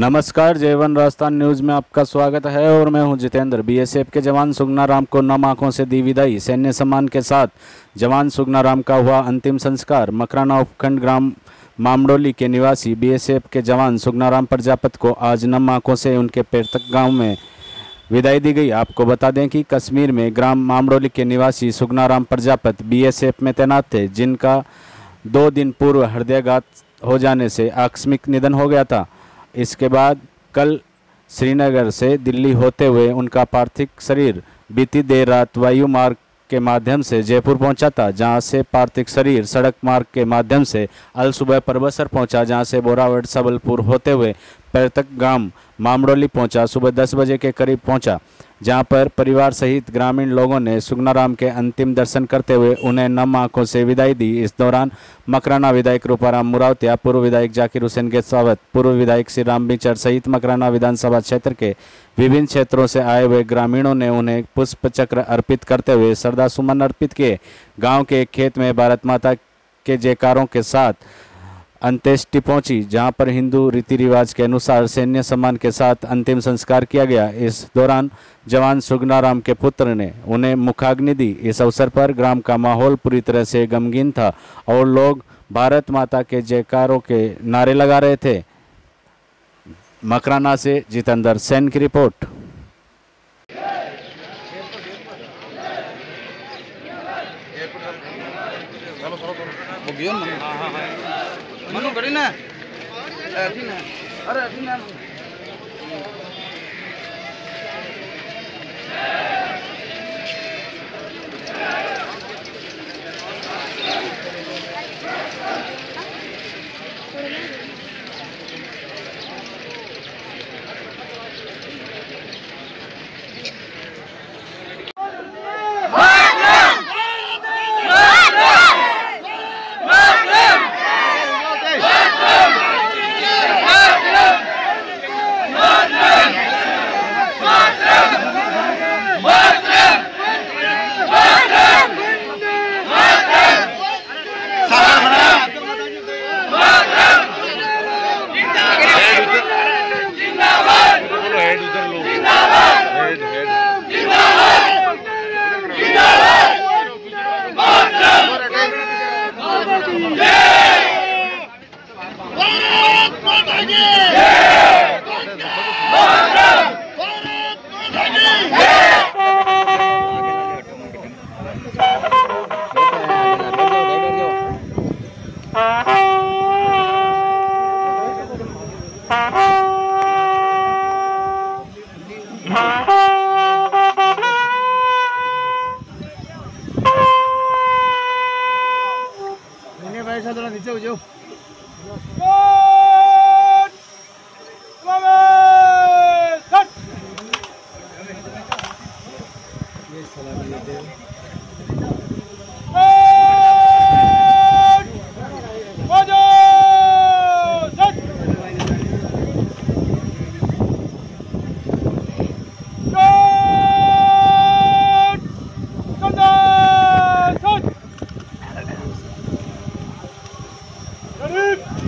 नमस्कार जयवन राजस्थान न्यूज़ में आपका स्वागत है और मैं हूँ जितेंद्र। बीएसएफ के जवान सुगना राम को नम आँखों से दी विदाई। सैन्य सम्मान के साथ जवान सुगना राम का हुआ अंतिम संस्कार। मकराना उपखंड ग्राम मामडोली के निवासी बीएसएफ के जवान सुगना राम प्रजापत को आज नम आँखों से उनके पैतृक गाँव में विदाई दी गई। आपको बता दें कि कश्मीर में ग्राम मामडोली के निवासी सुगनाराम प्रजापत बीएसएफ में तैनात थे, जिनका दो दिन पूर्व हृदयघात हो जाने से आकस्मिक निधन हो गया था। इसके बाद कल श्रीनगर से दिल्ली होते हुए उनका पार्थिव शरीर बीती देर रात वायु मार्ग के माध्यम से जयपुर पहुँचा था, जहाँ से पार्थिव शरीर सड़क मार्ग के माध्यम से अल सुबह परबसर पहुँचा, जहाँ से बोरावट सबलपुर होते हुए पर्यटक गाँव मामडोली पहुँचा, सुबह दस बजे के करीब पहुँचा। जहाँ पर परिवार सहित ग्रामीण लोगों ने सुगनाराम के अंतिम दर्शन करते हुए उन्हें नम आँखों से विदाई दी। इस दौरान मकराना विधायक रूपाराम मुरावतिया, पूर्व विधायक जाकिर हुसैन के स्वागत पूर्व विधायक श्री राम बिचर सहित मकराना विधानसभा क्षेत्र के विभिन्न क्षेत्रों से आए हुए ग्रामीणों ने उन्हें पुष्प चक्र अर्पित करते हुए श्रद्धा सुमन अर्पित किए। गाँव के खेत में भारत माता के जयकारों के साथ अंत्येष्टि पहुँची, जहाँ पर हिंदू रीति रिवाज के अनुसार सैन्य सम्मान के साथ अंतिम संस्कार किया गया। इस दौरान जवान सुगनाराम के पुत्र ने उन्हें मुखाग्नि दी। इस अवसर पर ग्राम का माहौल पूरी तरह से गमगीन था और लोग भारत माता के जयकारों के नारे लगा रहे थे। मकराना से जितेंद्र सेन की रिपोर्ट। मनु करी ना? अरे अरे ना। भाई Ready?